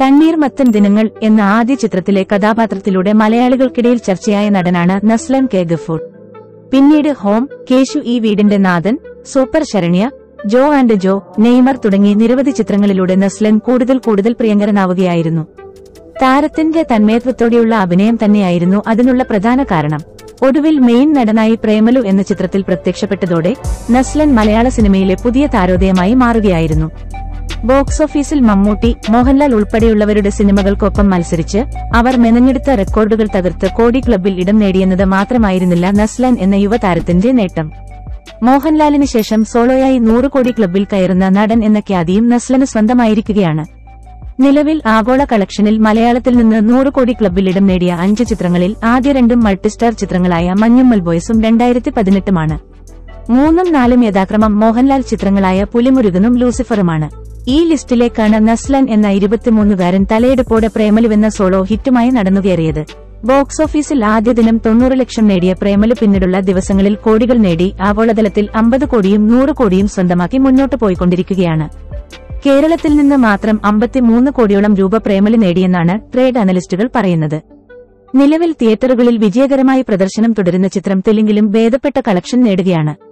തണ്ണീർമത്തൻ ദിനങ്ങൾ എന്ന ആദ്യ ചിത്രത്തിലെ കഥാപാത്രത്തിലൂടെ മലയാളികൾക്കിടയിൽ ചർച്ചയായ നടനാണ് നസ്ലൻ കെ ഗഫൂർ. പിന്നീട് ഹോം കേശു ഈ വീടിന്റെ നാഥൻ super Sharanya Jo and Jo Neymar തുടങ്ങി നിരവധി ചിത്രങ്ങളിലൂടെ നസ്ലൻ കൂടുതൽ കൂടുതൽ പ്രിയങ്കരനാവുകയായിരുന്നു. താരത്തിന്റെ തന്മയത്വത്തോടെയുള്ള അഭിനയം തന്നെയായിരുന്നു അതിനുള്ള പ്രധാന കാരണം. ഒടുവിൽ മെയിൻ നടനായി പ്രേമലു എന്ന ചിത്രത്തിൽ പ്രത്യക്ഷപ്പെട്ടതോടെ നസ്ലൻ മലയാള സിനിമയിലെ പുതിയ താരോദയമായി മാറുകയായിരുന്നു. ബോക്സ് ഓഫീസിൽ മമ്മൂട്ടി മോഹൻലാൽ ഉൾപ്പെടെയുള്ളവരുടെ സിനിമകൾക്കൊപ്പം മത്സരിച്ച് അവർ മെനഞ്ഞെടുത്ത റെക്കോർഡുകൾ തകർത്ത് കോടി ക്ലബിൽ ഇടം നേടിയെന്നത് മാത്രമായിരുന്നില്ല നസ്ലാൻ എന്ന യുവതാരത്തിന്റെ നേട്ടം. മോഹൻലാലിന് ശേഷം സോളോയായി നൂറ് കോടി ക്ലബിൽ കയറുന്ന നടൻ എന്ന ഖ്യാതിയും നസ്ലന് സ്വന്തമായിരിക്കുകയാണ്. നിലവിൽ ആഗോള കളക്ഷനിൽ മലയാളത്തിൽ നിന്ന് നൂറ് കോടി ക്ലബിൽ ഇടം നേടിയ അഞ്ച് ചിത്രങ്ങളിൽ ആദ്യ രണ്ടും മൾട്ടിസ്റ്റാർ ചിത്രങ്ങളായ മഞ്ഞുമ്മൽ ബോയ്സും രണ്ടായിരത്തി പതിനെട്ടുമാണ്. മൂന്നും നാലും യഥാക്രമം മോഹൻലാൽ ചിത്രങ്ങളായ പുലിമുരുകനും ലൂസിഫറുമാണ്. ഈ ലിസ്റ്റിലേക്കാണ് നസ്ലൻ എന്ന ഇരുപത്തിമൂന്നുകാരൻ തലയെടുപ്പോടെ പ്രേമലുവെന്ന സോളോ ഹിറ്റുമായി നടന്നു കയറിയത്. ബോക്സ് ഓഫീസിൽ ആദ്യ ദിനം തൊണ്ണൂറ് ലക്ഷം നേടിയ പ്രേമലു പിന്നീടുള്ള ദിവസങ്ങളിൽ കോടികൾ നേടി ആഗോളതലത്തിൽ അമ്പത് കോടിയും നൂറ് കോടിയും സ്വന്തമാക്കി മുന്നോട്ടു പോയിക്കൊണ്ടിരിക്കുകയാണ്. കേരളത്തിൽ നിന്ന് മാത്രം അമ്പത്തിമൂന്ന് കോടിയോളം രൂപ പ്രേമലു നേടിയെന്നാണ് ട്രേഡ് അനലിസ്റ്റുകൾ പറയുന്നത്. നിലവിൽ തിയേറ്ററുകളിൽ വിജയകരമായി പ്രദർശനം തുടരുന്ന ചിത്രം തെലുങ്കിലും ഭേദപ്പെട്ട കളക്ഷൻ നേടുകയാണ്.